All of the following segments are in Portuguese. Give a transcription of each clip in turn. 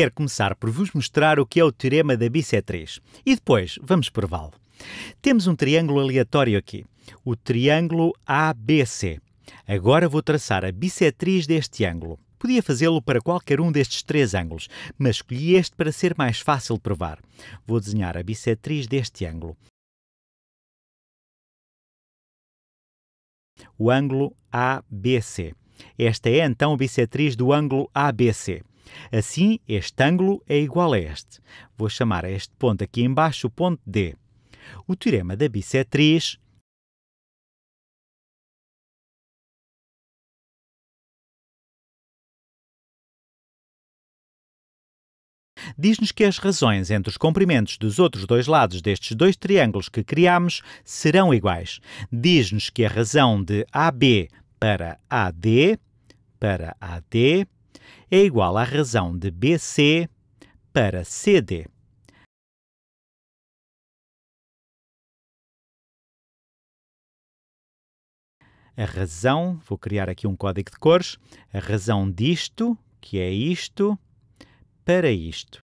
quero começar por vos mostrar o que é o teorema da bissetriz e depois vamos prová-lo. Temos um triângulo aleatório aqui, o triângulo ABC. Agora vou traçar a bissetriz deste ângulo. Podia fazê-lo para qualquer um destes três ângulos, mas escolhi este para ser mais fácil de provar. Vou desenhar a bissetriz deste ângulo. O ângulo ABC. Esta é então a bissetriz do ângulo ABC. Assim, este ângulo é igual a este. Vou chamar a este ponto aqui embaixo o ponto D. O teorema da bissetriz diz-nos que as razões entre os comprimentos dos outros dois lados destes dois triângulos que criamos serão iguais. Diz-nos que a razão de AB para AD para AD é igual à razão de BC para CD. A razão, vou criar aqui um código de cores, a razão disto, que é isto, para isto.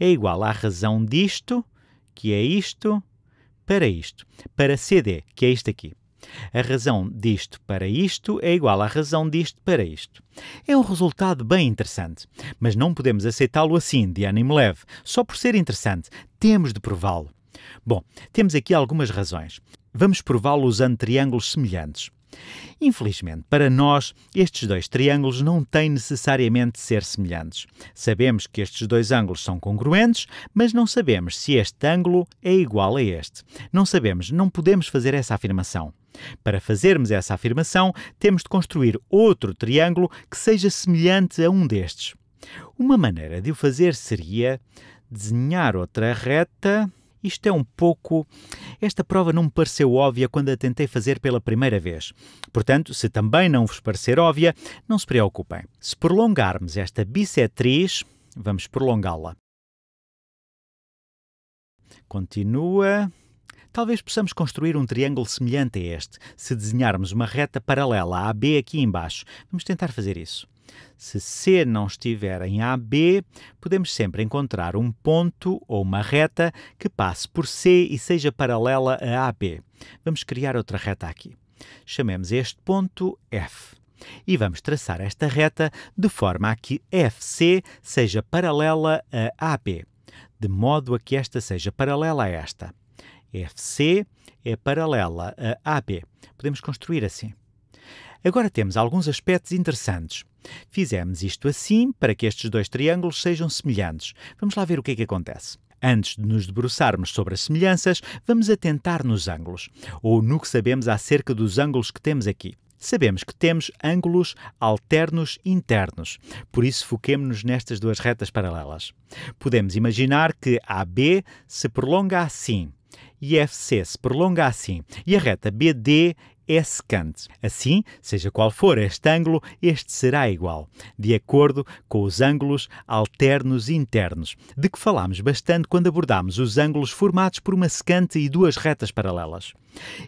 É igual à razão disto, que é isto, para isto, para CD, que é isto aqui. A razão disto para isto é igual à razão disto para isto. É um resultado bem interessante, mas não podemos aceitá-lo assim, de ânimo leve, só por ser interessante. Temos de prová-lo. Bom, temos aqui algumas razões. Vamos prová-lo usando triângulos semelhantes. Infelizmente, para nós, estes dois triângulos não têm necessariamente de ser semelhantes. Sabemos que estes dois ângulos são congruentes, mas não sabemos se este ângulo é igual a este. Não sabemos, não podemos fazer essa afirmação. Para fazermos essa afirmação, temos de construir outro triângulo que seja semelhante a um destes. Uma maneira de o fazer seria desenhar outra reta isto é um pouco. Esta prova não me pareceu óbvia quando a tentei fazer pela primeira vez. Portanto, se também não vos parecer óbvia, não se preocupem. Se prolongarmos esta bissetriz, vamos prolongá-la. Continua. Talvez possamos construir um triângulo semelhante a este, se desenharmos uma reta paralela a AB aqui embaixo. Vamos tentar fazer isso. Se C não estiver em AB, podemos sempre encontrar um ponto ou uma reta que passe por C e seja paralela a AB. Vamos criar outra reta aqui. Chamemos este ponto F. E vamos traçar esta reta de forma a que FC seja paralela a AB, de modo a que esta seja paralela a esta. FC é paralela a AB. Podemos construir assim. Agora temos alguns aspectos interessantes. Fizemos isto assim para que estes dois triângulos sejam semelhantes. Vamos lá ver o que é que acontece. Antes de nos debruçarmos sobre as semelhanças, vamos atentar nos ângulos, ou no que sabemos acerca dos ângulos que temos aqui. Sabemos que temos ângulos alternos internos, por isso foquemos-nos nestas duas retas paralelas. Podemos imaginar que AB se prolonga assim e se prolonga assim, e a reta BD é secante. Assim, seja qual for este ângulo, este será igual, de acordo com os ângulos alternos internos, de que falámos bastante quando abordámos os ângulos formados por uma secante e duas retas paralelas.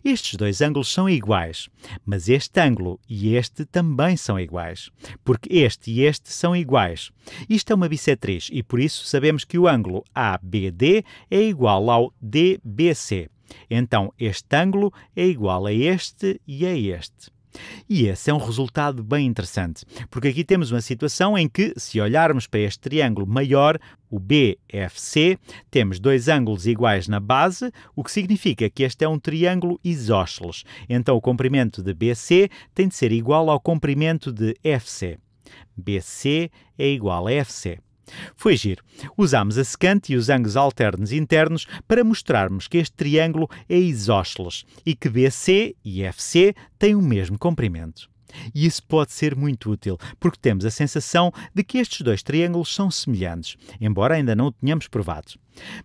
Estes dois ângulos são iguais, mas este ângulo e este também são iguais, porque este e este são iguais. Isto é uma bissetriz e por isso sabemos que o ângulo ABD é igual ao DBC. Então, este ângulo é igual a este e a este. E esse é um resultado bem interessante, porque aqui temos uma situação em que, se olharmos para este triângulo maior, o BFC, temos dois ângulos iguais na base, o que significa que este é um triângulo isósceles. Então, o comprimento de BC tem de ser igual ao comprimento de FC. BC é igual a FC. Foi giro. Usámos a secante e os ângulos alternos internos para mostrarmos que este triângulo é isósceles e que BC e FC têm o mesmo comprimento. E isso pode ser muito útil, porque temos a sensação de que estes dois triângulos são semelhantes, embora ainda não o tenhamos provado.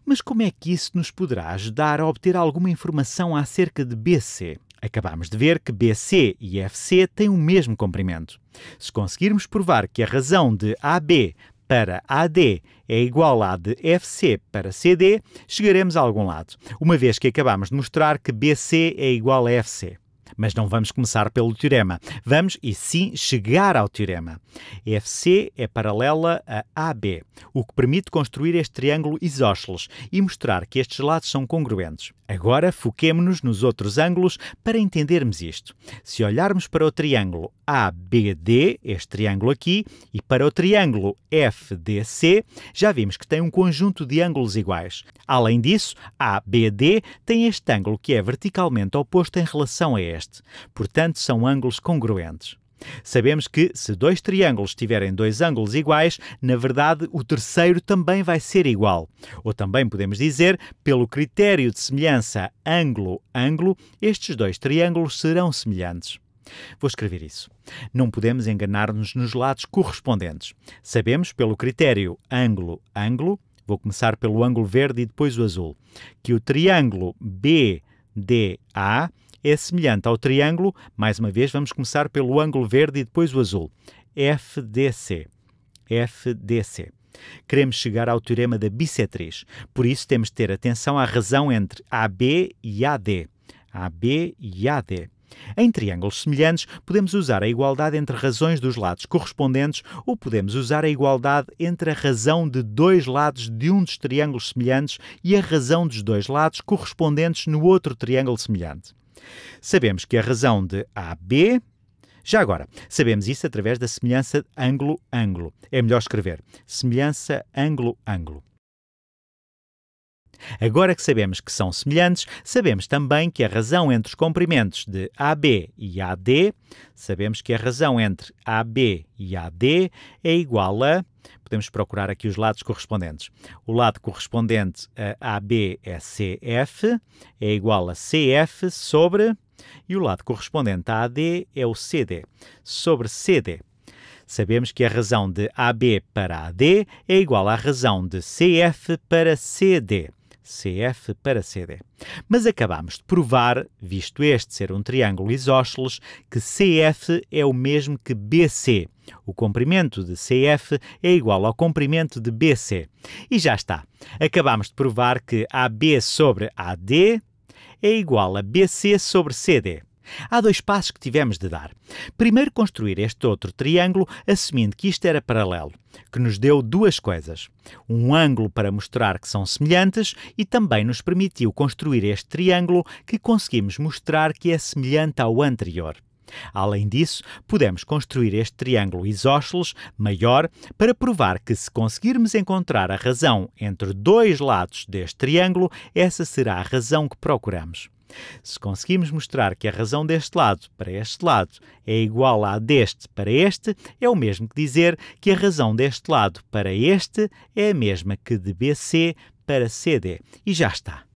Mas como é que isso nos poderá ajudar a obter alguma informação acerca de BC? Acabamos de ver que BC e FC têm o mesmo comprimento. Se conseguirmos provar que a razão de AB para AD é igual à de FC para CD, chegaremos a algum lado, uma vez que acabamos de mostrar que BC é igual a FC. Mas não vamos começar pelo teorema. Vamos, e sim, chegar ao teorema. FC é paralela a AB, o que permite construir este triângulo isósceles e mostrar que estes lados são congruentes. Agora foquemo-nos nos outros ângulos para entendermos isto. Se olharmos para o triângulo ABD, este triângulo aqui, e para o triângulo FDC, já vimos que tem um conjunto de ângulos iguais. Além disso, ABD tem este ângulo que é verticalmente oposto em relação a este. Portanto, são ângulos congruentes. Sabemos que, se dois triângulos tiverem dois ângulos iguais, na verdade o terceiro também vai ser igual. Ou também podemos dizer, pelo critério de semelhança ângulo-ângulo, estes dois triângulos serão semelhantes. Vou escrever isso. Não podemos enganar-nos nos lados correspondentes. Sabemos, pelo critério ângulo-ângulo, vou começar pelo ângulo verde e depois o azul, que o triângulo BDA é semelhante ao triângulo, mais uma vez vamos começar pelo ângulo verde e depois o azul, FDC. FDC. Queremos chegar ao teorema da bissetriz, por isso temos de ter atenção à razão entre AB e AD. AB e AD. Em triângulos semelhantes, podemos usar a igualdade entre razões dos lados correspondentes ou podemos usar a igualdade entre a razão de dois lados de um dos triângulos semelhantes e a razão dos dois lados correspondentes no outro triângulo semelhante. Sabemos que a razão de AB. Já agora, sabemos isso através da semelhança ângulo-ângulo. É melhor escrever semelhança ângulo-ângulo. Agora que sabemos que são semelhantes, sabemos também que a razão entre os comprimentos de AB e AD, sabemos que a razão entre AB e AD é igual a podemos procurar aqui os lados correspondentes. O lado correspondente a AB é CF, é igual a CF sobre, e o lado correspondente a AD é o CD, sobre CD. Sabemos que a razão de AB para AD é igual à razão de CF para CD. CF para CD. Mas acabamos de provar, visto este ser um triângulo isósceles, que CF é o mesmo que BC. O comprimento de CF é igual ao comprimento de BC. E já está. Acabamos de provar que AB sobre AD é igual a BC sobre CD. Há dois passos que tivemos de dar. Primeiro, construir este outro triângulo, assumindo que isto era paralelo, que nos deu duas coisas. Um ângulo para mostrar que são semelhantes e também nos permitiu construir este triângulo que conseguimos mostrar que é semelhante ao anterior. Além disso, podemos construir este triângulo isósceles maior para provar que, se conseguirmos encontrar a razão entre dois lados deste triângulo, essa será a razão que procuramos. Se conseguimos mostrar que a razão deste lado para este lado é igual à deste para este, é o mesmo que dizer que a razão deste lado para este é a mesma que de BC para CD. E já está.